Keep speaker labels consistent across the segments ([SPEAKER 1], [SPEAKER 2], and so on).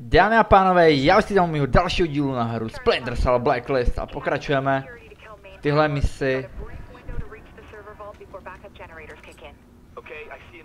[SPEAKER 1] Dámy a pánové, já vás vítám u mého dalšího dílu na hru Splinter Cell Blacklist a pokračujeme v tyhle misi.
[SPEAKER 2] Okay, I see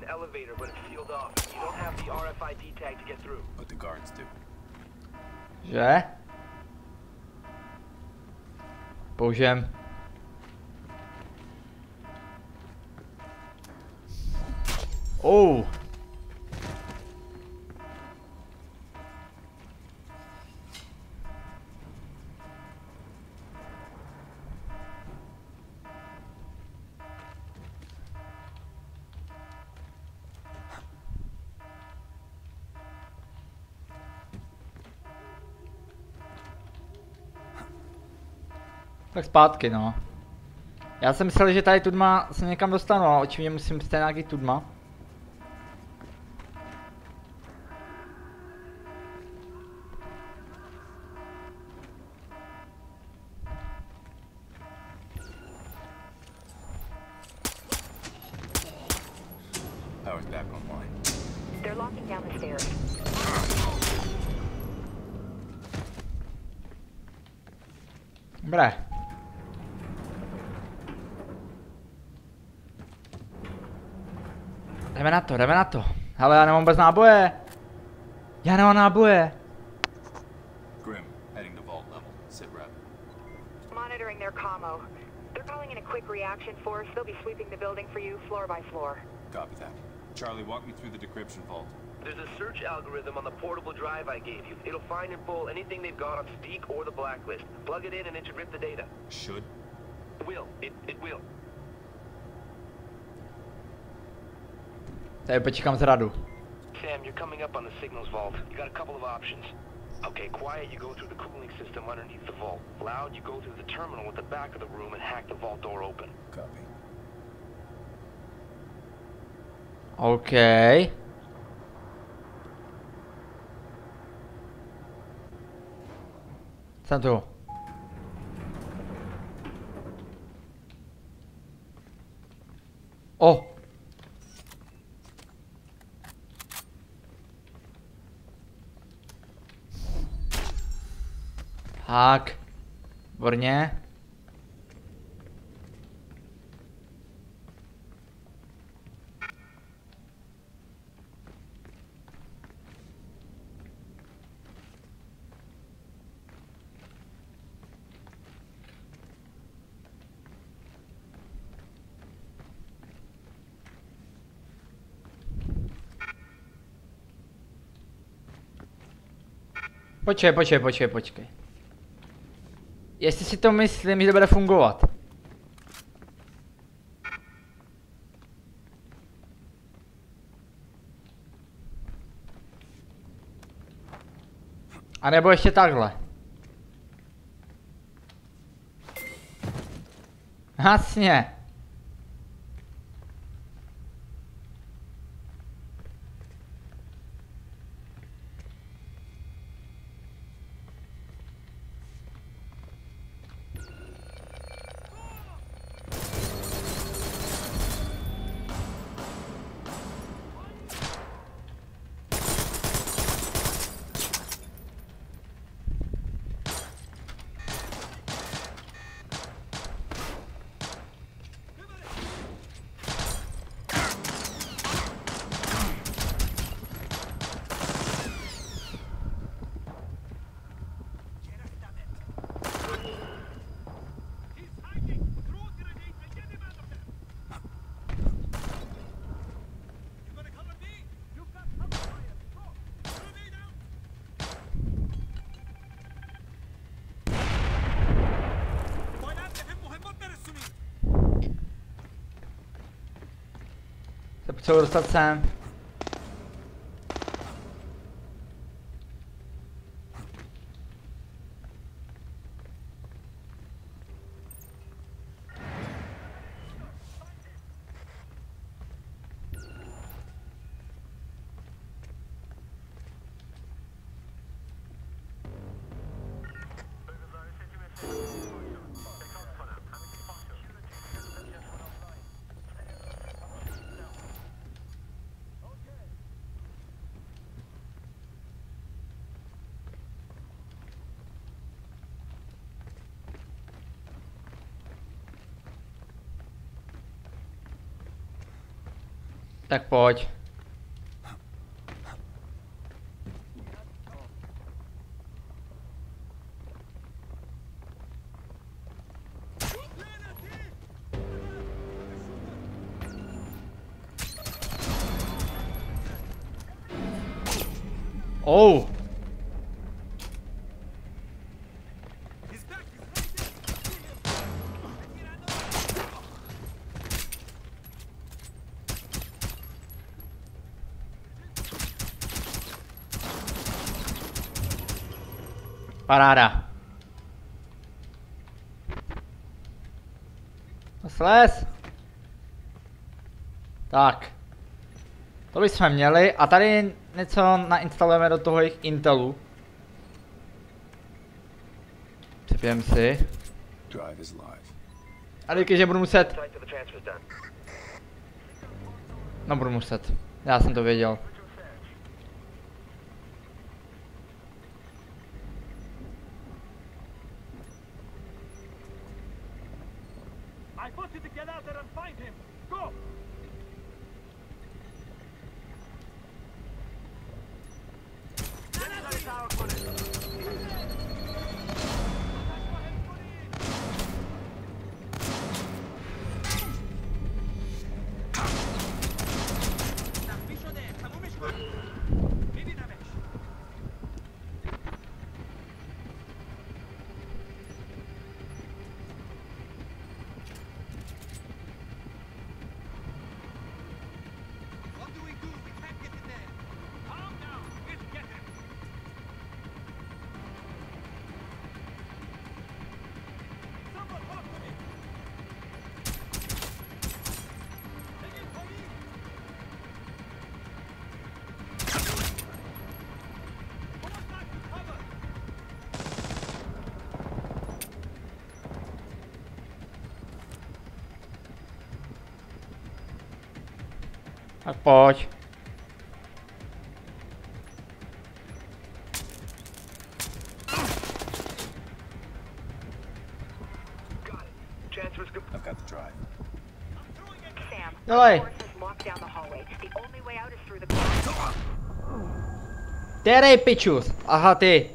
[SPEAKER 1] Tak zpátky, no. Já jsem myslel, že tady tudma se někam dostanu, ale očividně musím stejně nějaký tudma.
[SPEAKER 3] Power's
[SPEAKER 1] Jdeme na to, jdeme na to. Ale já nemám vůbec náboje. Já nemám náboje.
[SPEAKER 3] Grim, heading to vault level. Sit rep.
[SPEAKER 4] Monitoring their commo. They're calling in a quick reaction force. They'll be sweeping the building for you floor by floor.
[SPEAKER 3] Copy that. Charlie, walk me through the decryption vault.
[SPEAKER 2] There's a search algorithm on the portable drive I gave you. It'll find and pull anything they've got on Steak or the Blacklist. Plug it in and it should rip the data.
[SPEAKER 3] Should?
[SPEAKER 2] It will. It, it will.
[SPEAKER 1] Tady počkám zradu.
[SPEAKER 2] Sam, you're coming up on the signals vault. You got a couple of options. Okay, quiet, you go through the cooling system underneath the vault. Loud, you go through the terminal at the back of the room and hack the vault door open.
[SPEAKER 3] Copy.
[SPEAKER 1] OK. Jsem tu. O! Tak. Výborně. Počkej, počkej, počkej, počkej. Jestli si to myslím, že to bude fungovat. A nebo ještě takhle. Hasně. Se potřebuji dostat Tak pojď. Oh. Paráda. Slez. Tak. To bychom měli a tady něco nainstalujeme do toho jejich Intelu. Připijeme si. A díky, že budu muset, no budu muset. Já jsem to věděl.
[SPEAKER 4] Through the car.
[SPEAKER 1] Který pičus? Aha, ty.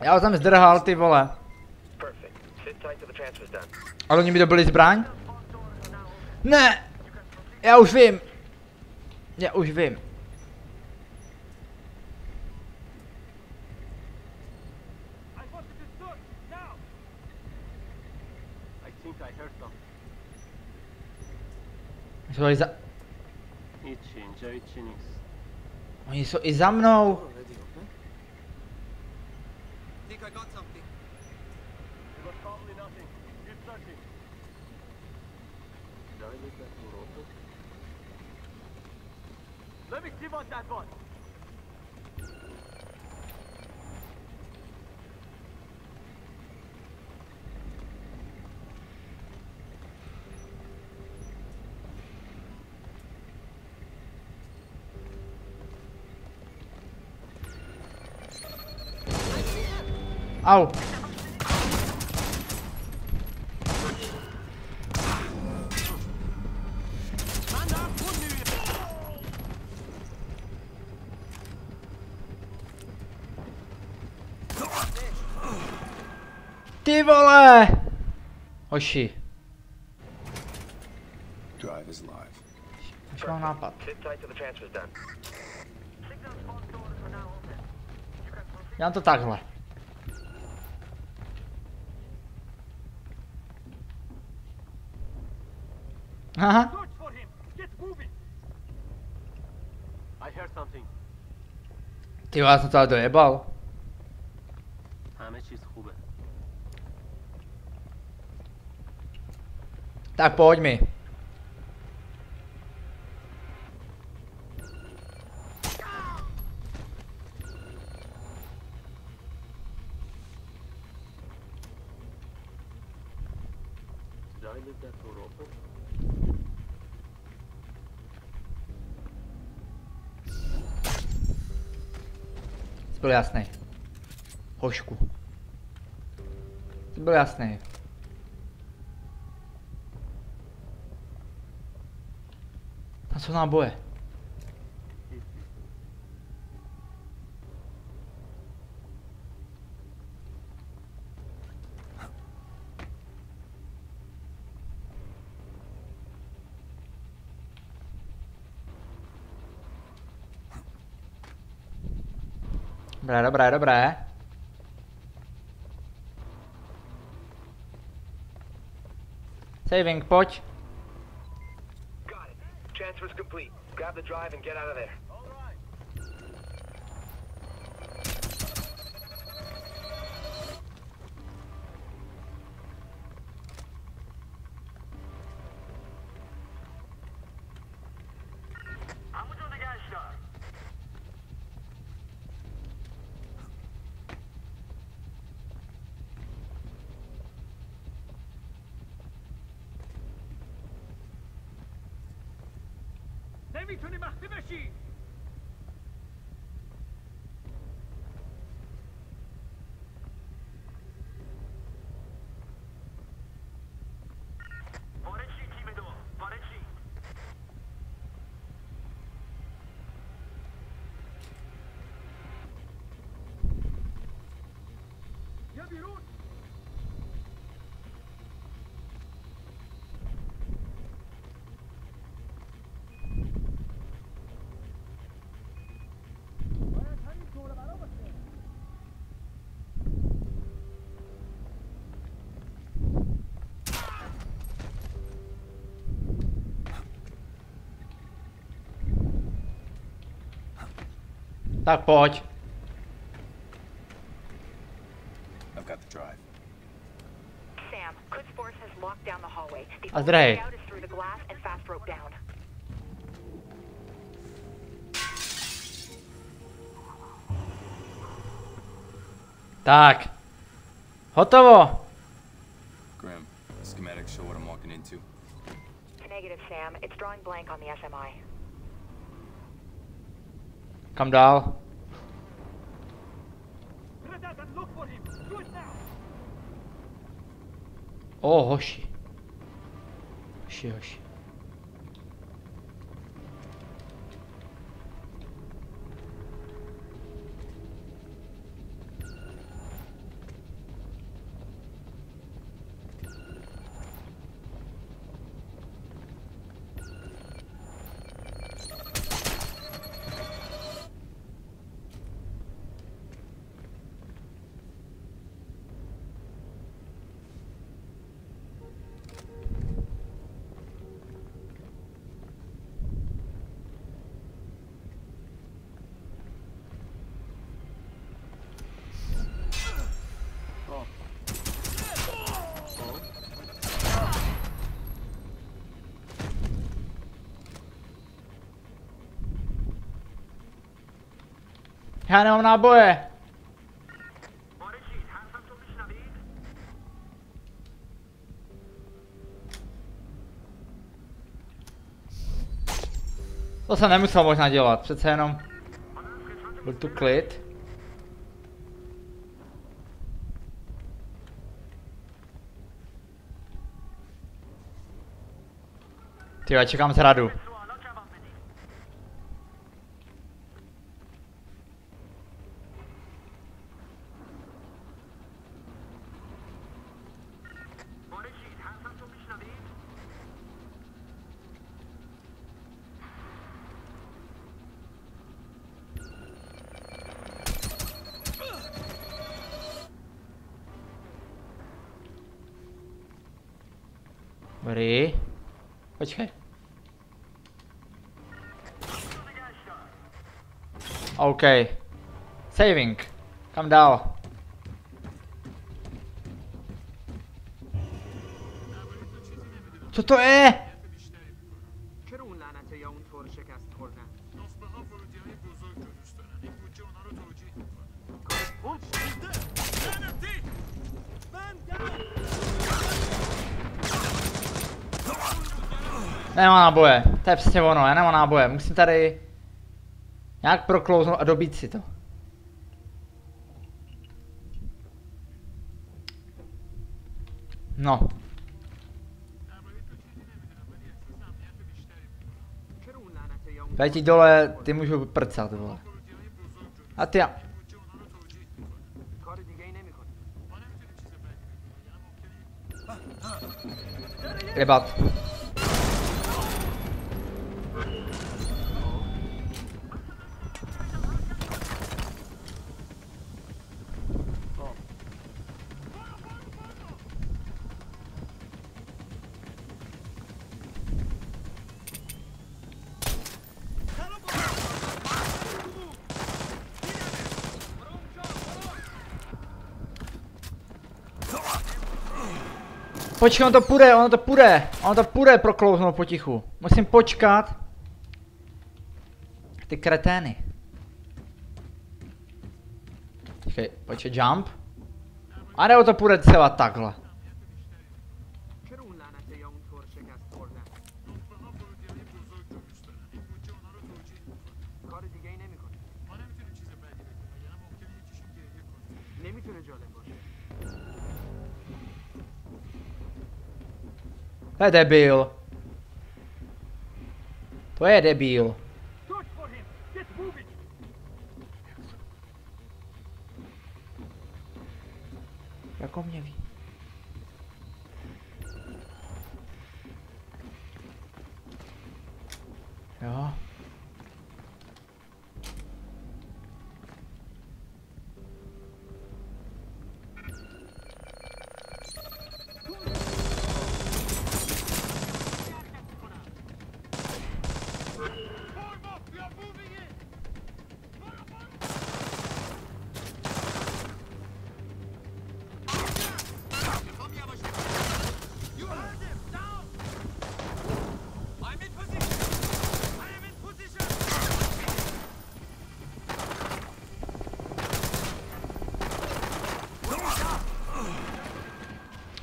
[SPEAKER 1] Já ho tam zdrhal, ty vole. Ale oni mi dobili zbraň? Ne! Já už vím. Já už vím. Jsou za... Oni jsou i za mnou.
[SPEAKER 5] Let me see what that was.
[SPEAKER 1] Au. Oxi.
[SPEAKER 3] Drive is live.
[SPEAKER 5] Deixa eu mandar
[SPEAKER 1] uma pata. Yanta takla. Haha. Tem o
[SPEAKER 5] atentador, é bala.
[SPEAKER 1] Tak pojď mi. Byl jasný. Hošku. Byl jasný. Jsou náboje. Dobré, dobré, dobré. Saving, pojď.
[SPEAKER 2] Transfer's complete. Grab the drive and get out of there.
[SPEAKER 4] 是 fast rope down.
[SPEAKER 1] Tak. Hotovo.
[SPEAKER 3] Grim, schematics show what I'm walking into.
[SPEAKER 4] Negative, Sam. It's drawing blank on the SMI.
[SPEAKER 1] Kam dál? O, hoši. Hoši, hoši. Já nemám náboje. To jsem nemusel možná dělat, přece jenom byl tu klid. Ty já čekám zradu. OK. Saving. Kam dál? Co to je? Nemám náboje, to je přesně ono, já nemám náboje, musím tady Nějak proklouznout a dobít si to. No. Já dole, ty můžu prcat, vole. A ty já. Jebat. Počkej, on to půjde, ono to půjde, ono to půjde proklouznout potichu. Musím počkat. Ty kretény. Počkej, počkej, jump. A nebo to půjde celá takhle. To je debil. To je debil.
[SPEAKER 5] Search for him get moving
[SPEAKER 1] Jak o mě ví?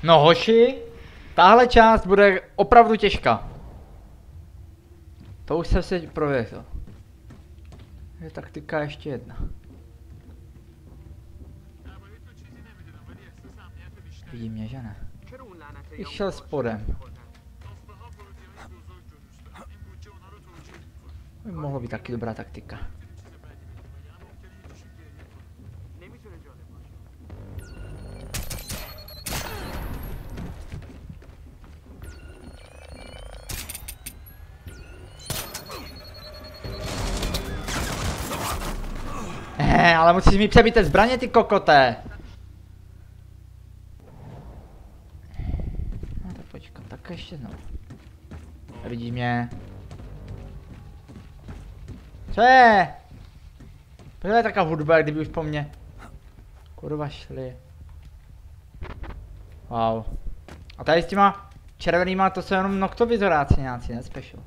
[SPEAKER 1] No hoši, tahle část bude opravdu těžká. To už jsem si prověřil. Je taktika ještě jedna. Vidí mě, že ne? I
[SPEAKER 5] šel
[SPEAKER 1] spodem. Mohlo být taky dobrá taktika. Eh, ale musíš mi přebít zbraně, ty kokoté. No tak počkám, tak ještě znovu. Vidí mě. Co je? Proč je taková hudba, kdyby už po mně. Kurva šli. Wow. A tady s těma červenýma to jsou jenom noktovizoráci nějací, ne special.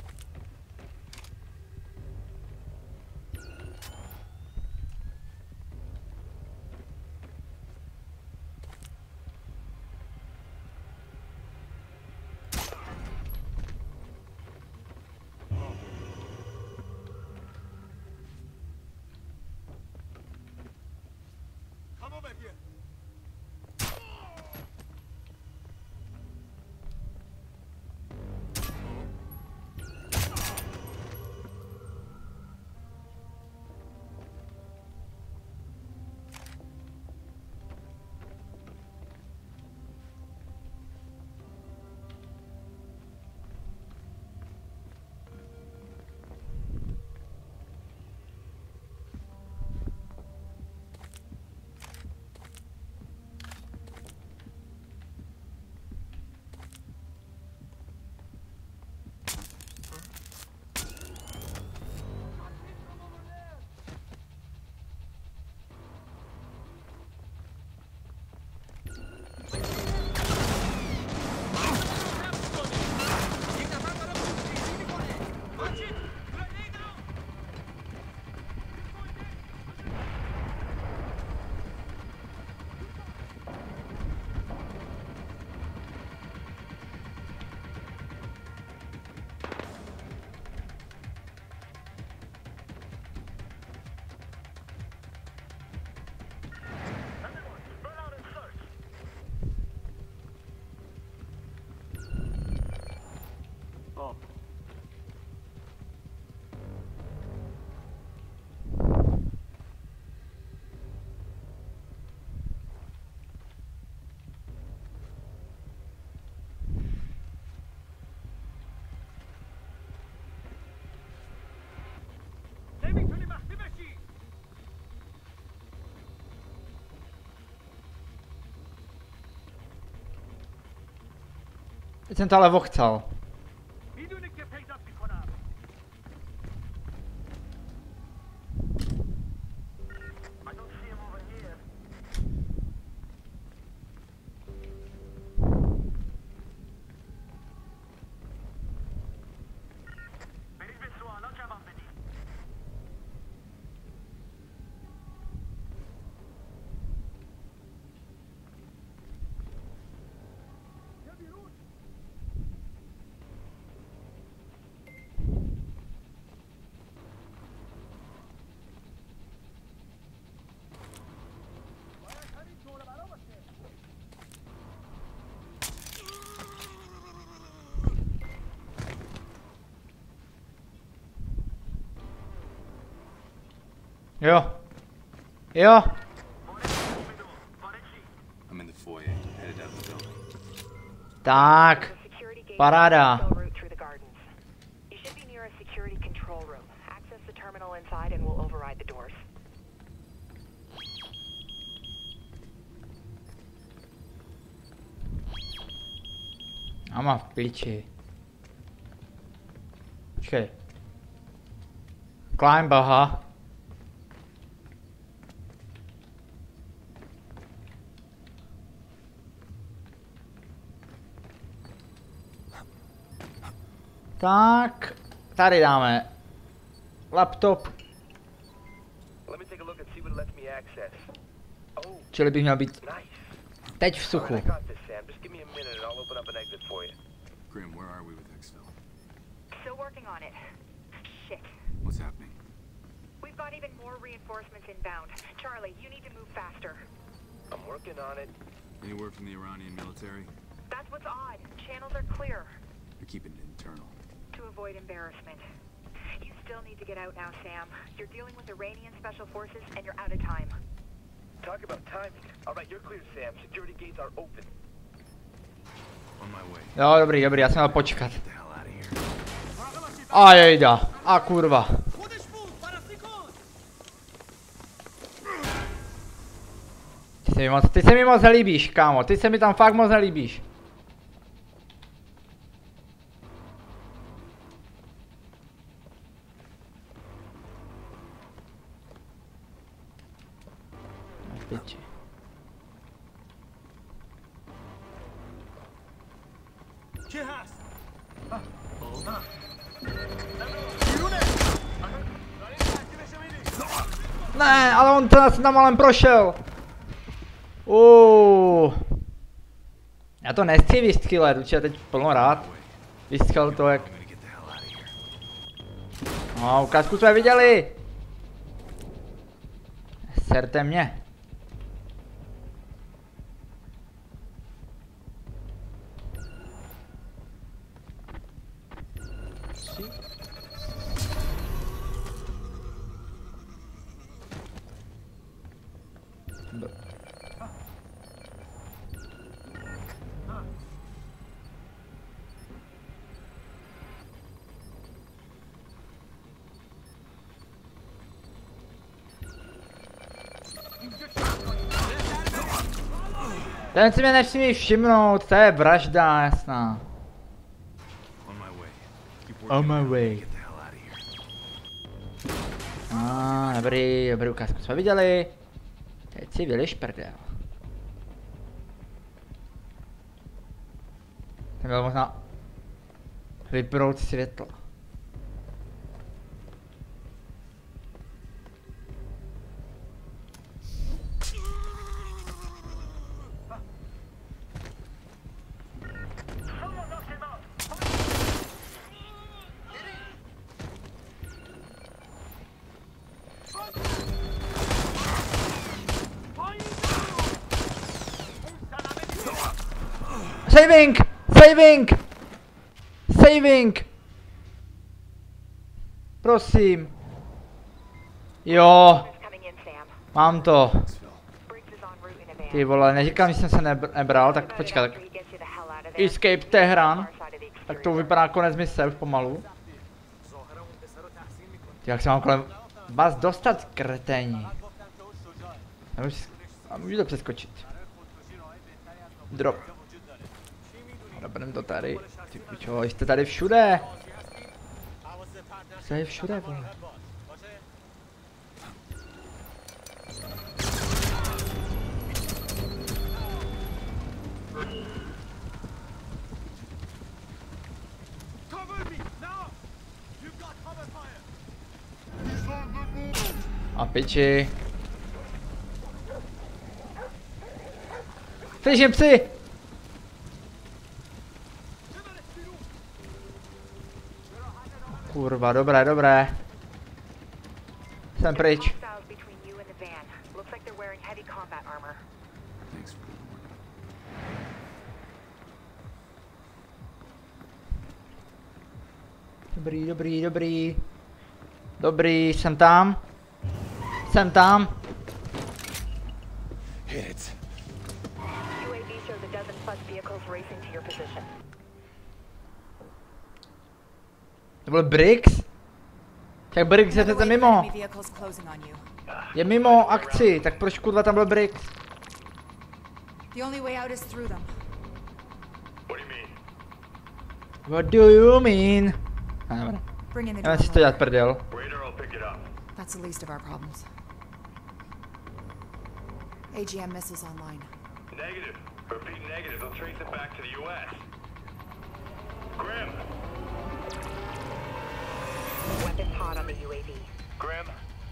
[SPEAKER 1] Jsem to ale vochcal. Jo. Jo.
[SPEAKER 3] I'm in the foyer, headed out of the building.
[SPEAKER 1] Tak.
[SPEAKER 4] The security gate
[SPEAKER 1] Paráda.
[SPEAKER 4] is the route
[SPEAKER 1] Tak, tady dáme laptop,
[SPEAKER 2] Let me take a look and see what it me access. Oh,
[SPEAKER 1] čili bych měl být
[SPEAKER 2] nice.
[SPEAKER 1] teď v
[SPEAKER 2] All
[SPEAKER 1] suchu.
[SPEAKER 2] right, I got this, Sam. Just give me a minute and I'll open up an exit for you.
[SPEAKER 3] Grim, where are we with Exfil?
[SPEAKER 4] Still working on it. Shit.
[SPEAKER 3] What's happening?
[SPEAKER 4] We've got even more reinforcements inbound. Charlie, you need to move faster.
[SPEAKER 2] I'm working on it.
[SPEAKER 3] Any word from the Iranian military?
[SPEAKER 4] That's what's odd. Channels are clear.
[SPEAKER 3] They're keeping it internal.
[SPEAKER 4] to avoid embarrassment. You still need to get out now, Sam. You're dealing with Iranian Special Forces, and you're out of time.
[SPEAKER 2] Talk about timing. All right, you're clear, Sam. Security gates are open.
[SPEAKER 3] On my way.
[SPEAKER 1] No, dobrý, dobrý, já jsem měl počkat. A jejda, a kurva. Ty se mi moc, ty se mi moc nelíbíš, kámo, ty se mi tam fakt moc nelíbíš. Ne, ale on ten asi tam malem prošel. Uuu. Já to nechci vystřelit, určitě teď plno rád. Vystřel to jak... No, ukázku jsme viděli. Serte mě. Ten si mě nesmí všimnout, to je vražda, jasná.
[SPEAKER 3] On my way. Keep
[SPEAKER 1] On
[SPEAKER 3] working.
[SPEAKER 1] my way.
[SPEAKER 3] Get the hell out of here.
[SPEAKER 1] A, dobrý, dobrý ukázku jsme viděli. Teď si vyliš prdel. Ten byl možná vypnout světlo. Saving! Saving! Prosím. Jo, mám to. Ty vole, neříkám, že jsem se nebr- nebral, tak počkat, tak. Escape Tehran. Tak to vypadá konec mise už pomalu. Ty, jak se mám kolem vás dostat, kreténi. Já můžu to přeskočit. Drop. Napadem to tady. Ty pičo, jste tady všude. Jste všude, vole. A piči. Slyším psy! Kurva, dobré, dobré. Jsem pryč. Dobrý, dobrý, dobrý. Dobrý, jsem tam. Jsem tam.
[SPEAKER 3] Hit it.
[SPEAKER 4] UAV shows a dozen plus vehicles racing to your position.
[SPEAKER 1] To byl Briggs? Tak Briggs je přece mimo. Je mimo akci, tak proč kurva tam byl Briggs?
[SPEAKER 6] The only way out is through them.
[SPEAKER 2] What do you mean?
[SPEAKER 1] Já si to dělat prdel.
[SPEAKER 6] That's the least of our problems. AGM missiles online.
[SPEAKER 2] Negative. Repeat negative. They'll trace it back to the U.S. Grim!
[SPEAKER 4] Weapons hot on the UAV.
[SPEAKER 2] Grim,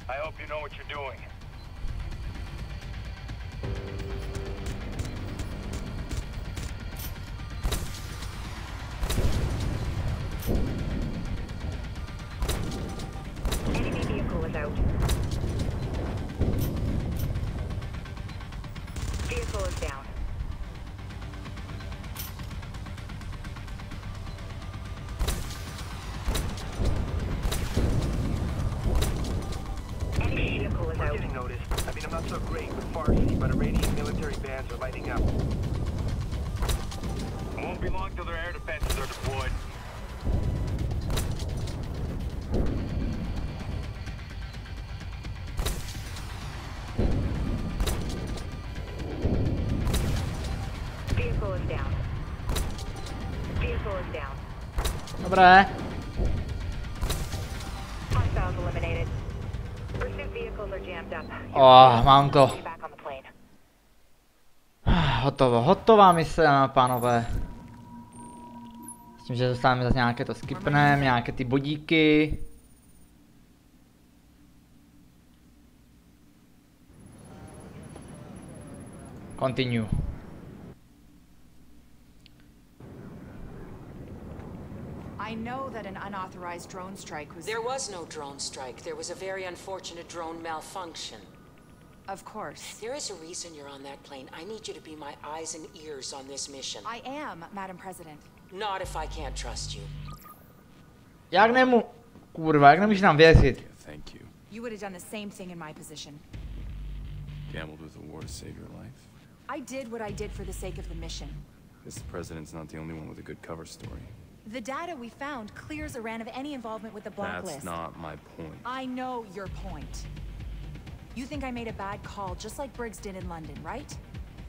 [SPEAKER 2] I hope you know what you're doing. Not so with Farsi, but Iranian military bands are lighting up. Won't be long till their air defenses are deployed.
[SPEAKER 4] Vehicle is down. Vehicle is down.
[SPEAKER 1] Dobré. Oh, mám to. Hotovo, hotová mise, pánové. S tím, že dostáváme zase nějaké to skipneme, nějaké ty bodíky. Continue.
[SPEAKER 6] I know that an unauthorized drone strike was.
[SPEAKER 7] There was no drone strike. There was a very unfortunate drone malfunction.
[SPEAKER 6] Of course.
[SPEAKER 7] There is a reason you're on that plane. I need you to be my eyes and ears on this mission.
[SPEAKER 6] I am, Madam President.
[SPEAKER 7] Not if I can't trust you.
[SPEAKER 1] Jak nemu... Kurva, jak nemůžeš nám věřit?
[SPEAKER 3] Yeah, thank you.
[SPEAKER 6] You would have done the same thing in my position.
[SPEAKER 3] Gambled with a war to save your life.
[SPEAKER 6] I did what I did for the sake of the mission.
[SPEAKER 3] This president's not the only one with a good cover story.
[SPEAKER 6] The data we found clears Iran of any involvement with the blacklist.
[SPEAKER 3] That's not my point.
[SPEAKER 6] I know your point. You think I made a bad call, just like Briggs did in London, right?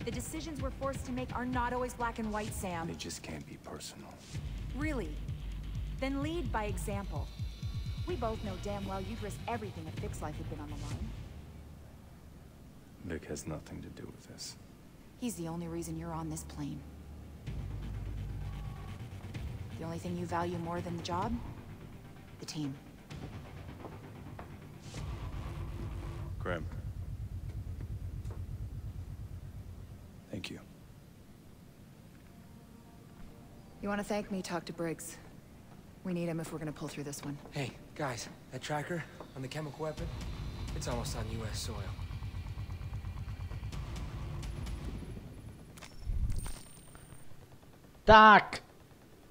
[SPEAKER 6] The decisions we're forced to make are not always black and white, Sam.
[SPEAKER 3] They just can't be personal.
[SPEAKER 6] Really? Then lead by example. We both know damn well you'd risk everything if Vic's life had been on the line.
[SPEAKER 3] Vic has nothing to do with this.
[SPEAKER 6] He's the only reason you're on this plane. The only thing you value more than the job? The team.
[SPEAKER 3] Grim. Thank you.
[SPEAKER 6] You want to thank me, talk to Briggs. We need him if we're gonna pull through this one.
[SPEAKER 8] Hey, guys, that tracker on the chemical weapon, it's almost on U.S. soil.
[SPEAKER 1] Tak.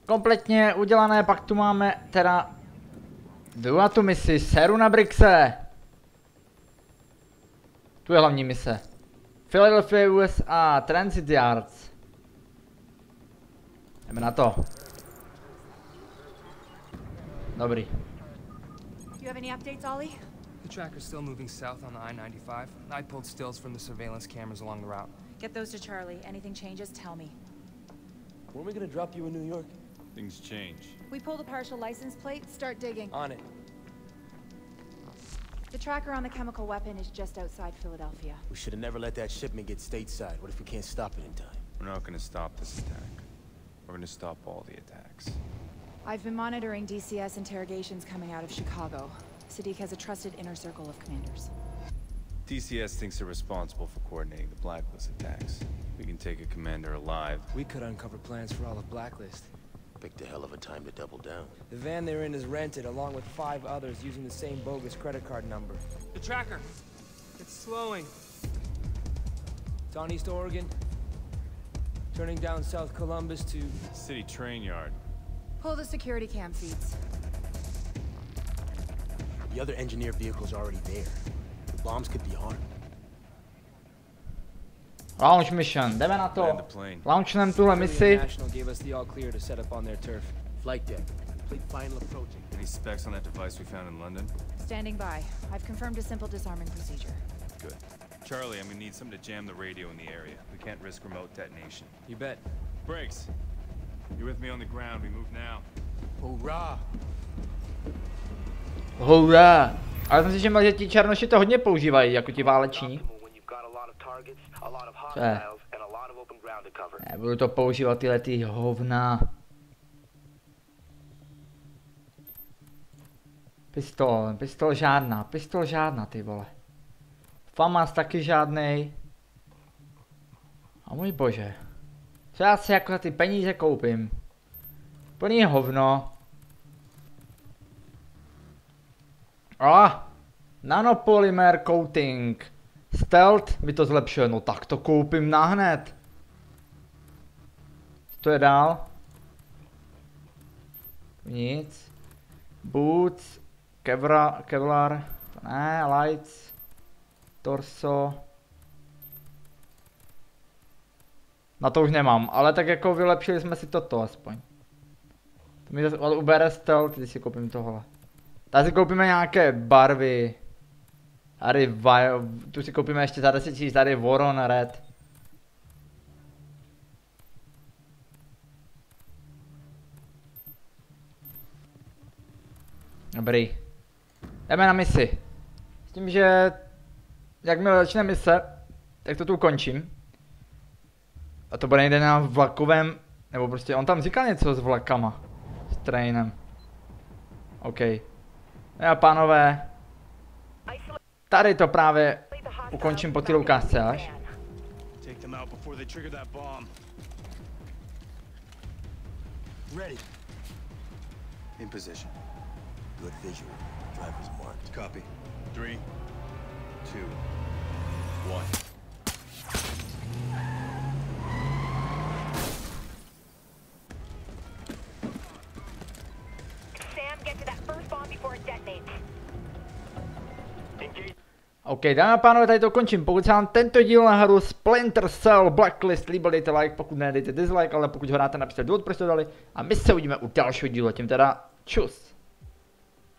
[SPEAKER 1] Kompletně udělané, pak tu máme teda... Jdu na tu misi, seru na Brixe. Tu je hlavní mise. Philadelphia, USA, Transit Yards. Jdeme na to. Dobrý.
[SPEAKER 6] You have any updates, Ollie?
[SPEAKER 8] The tracker's still moving south on the I-95. I pulled stills from the surveillance cameras along the route.
[SPEAKER 6] Get those to Charlie. Anything changes, tell me.
[SPEAKER 8] Weren't we gonna drop you in New York?
[SPEAKER 3] Things change.
[SPEAKER 6] We pull the partial license plate, start digging.
[SPEAKER 8] On it.
[SPEAKER 6] The tracker on the chemical weapon is just outside Philadelphia.
[SPEAKER 9] We should have never let that shipment get stateside. What if we can't stop it in time?
[SPEAKER 3] We're not gonna stop this attack. We're gonna stop all the attacks.
[SPEAKER 6] I've been monitoring DCS interrogations coming out of Chicago. Sadiq has a trusted inner circle of commanders.
[SPEAKER 3] DCS thinks they're responsible for coordinating the Blacklist attacks. We can take a commander alive.
[SPEAKER 8] We could uncover plans for all of Blacklist.
[SPEAKER 9] Picked a hell of a time to double down.
[SPEAKER 8] The van they're in is rented along with five others using the same bogus credit card number. The tracker! It's slowing. It's on East Oregon. Turning down South Columbus to...
[SPEAKER 3] City train yard.
[SPEAKER 6] Pull the security cam feeds.
[SPEAKER 9] The other engineer vehicle's already there. The bombs could be armed.
[SPEAKER 1] Launch mission, jdeme na to.
[SPEAKER 3] the plane.
[SPEAKER 1] Launchnem tuhle misi.
[SPEAKER 3] Any specs on that device we found in London?
[SPEAKER 6] Standing by. I've confirmed a simple disarming procedure.
[SPEAKER 3] Good. Charlie, I'm gonna need something to jam the radio in the area. We can't risk remote detonation.
[SPEAKER 8] You bet.
[SPEAKER 3] Briggs, you're with me on the ground. We move now.
[SPEAKER 9] Hoorah!
[SPEAKER 1] Hurá! Ale jsem si všiml, že ti černoši to hodně používají, jako ti váleční. Co je? Ne, budu to používat tyhle ty hovna. Pistol, pistol žádná, pistol žádná ty vole. Famas taky žádnej. A můj bože. Co já si jako za ty peníze koupím? Plný hovno. A, nanopolymer coating. Stealth by to zlepšuje, no tak to koupím nahned. To je dál. Nic. Boots. Kevra, Kevlar. To ne, lights. Torso. Na to už nemám, ale tak jako vylepšili jsme si toto aspoň. To mi zase ubere stealth, když si koupím tohle. Tady si koupíme nějaké barvy. Tady, tu si koupíme ještě za 10 000, tady Voron Red. Dobrý. Jdeme na misi. S tím, že jakmile začne mise, tak to tu končím. A to bude někde na vlakovém, nebo prostě on tam říkal něco s vlakama. S trainem. OK. No a pánové, tady to právě ukončím po té ukázce až.
[SPEAKER 5] Take them out before they trigger that bomb.
[SPEAKER 9] Ready.
[SPEAKER 3] In position.
[SPEAKER 9] Good visual. Driver's marked.
[SPEAKER 3] Copy. Three, two, one.
[SPEAKER 1] OK, dámy a pánové, tady to končím. Pokud se vám tento díl na hru Splinter Cell Blacklist líbil, dejte like, pokud ne, dejte dislike, ale pokud ho dáte, napište důvod, proč to dali. A my se uvidíme u dalšího dílu, tím teda čus.